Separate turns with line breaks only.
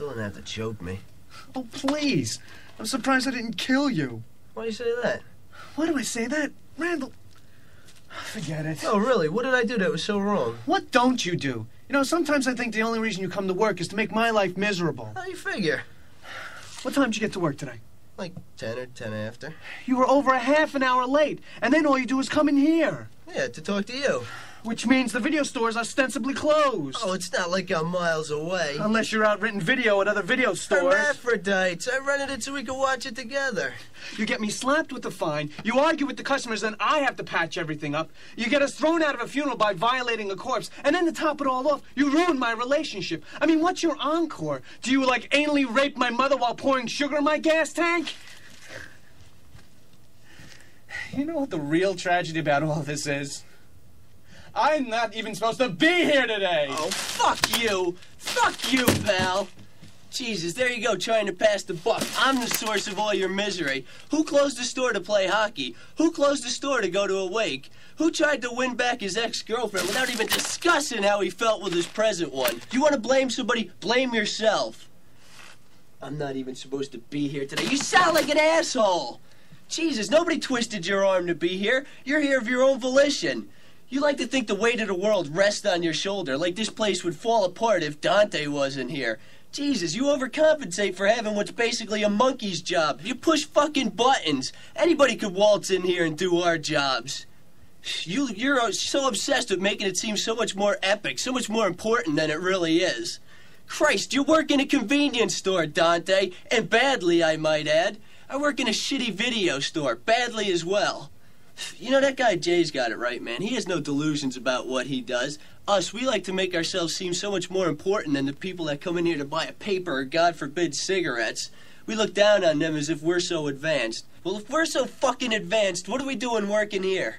Still didn't have to choke me.
Oh, please. I'm surprised I didn't kill you.
Why do you say that?
Why do I say that? Randal. Forget it.
Oh, really, what did I do that was so wrong?
What don't you do? You know, sometimes I think the only reason you come to work is to make my life miserable.
How do you figure?
What time did you get to work today?
Like 10 or 10 after.
You were over a half an hour late, and then all you do is come in here.
Yeah, to talk to you.
Which means the video store is ostensibly closed.
Oh, it's not like I'm miles away.
Unless you're out renting video at other video stores.
Hermaphrodites. I rented it so we could watch it together.
You get me slapped with the fine, you argue with the customers, then I have to patch everything up. You get us thrown out of a funeral by violating a corpse, and then to top it all off, you ruin my relationship. I mean, what's your encore? Do you, like, anally rape my mother while pouring sugar in my gas tank? You know what the real tragedy about all this is? I'm not even supposed to be here today!
Oh, fuck you! Fuck you, pal! Jesus, there you go, trying to pass the buck. I'm the source of all your misery. Who closed the store to play hockey? Who closed the store to go to a wake? Who tried to win back his ex-girlfriend without even discussing how he felt with his present one? You want to blame somebody? Blame yourself. I'm not even supposed to be here today. You sound like an asshole! Jesus, nobody twisted your arm to be here. You're here of your own volition. You like to think the weight of the world rests on your shoulder, like this place would fall apart if Dante wasn't here. Jesus, you overcompensate for having what's basically a monkey's job. You push fucking buttons. Anybody could waltz in here and do our jobs. You, you're so obsessed with making it seem so much more epic, so much more important than it really is. Christ, you work in a convenience store, Dante, and badly, I might add. I work in a shitty video store, badly as well. You know, that guy Jay's got it right, man. He has no delusions about what he does. Us, we like to make ourselves seem so much more important than the people that come in here to buy a paper or, God forbid, cigarettes. We look down on them as if we're so advanced. Well, if we're so fucking advanced, what are we doing working here?